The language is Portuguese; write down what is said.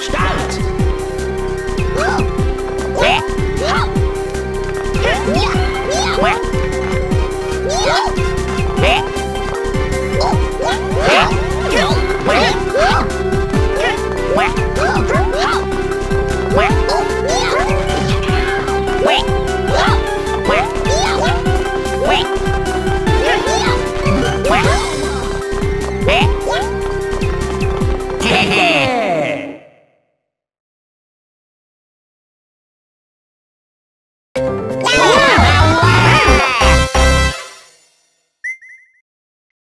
Start! Yeah! へへ